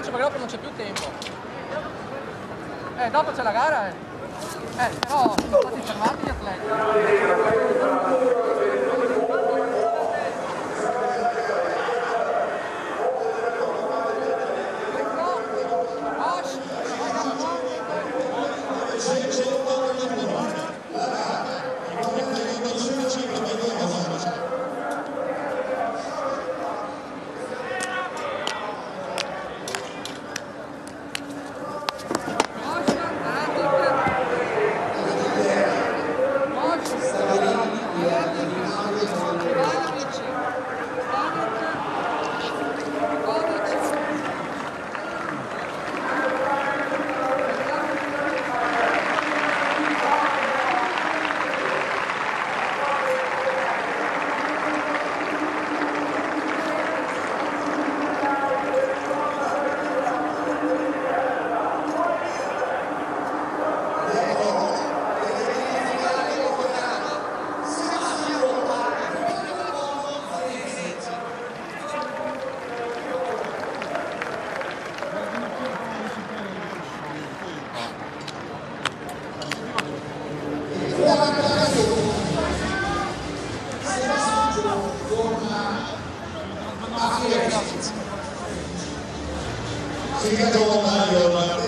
c'è più tempo. Eh, dopo c'è la gara, eh. Eh, però sono stati fermati gli atleti. Afiyet. Sikat olmalı yollarda.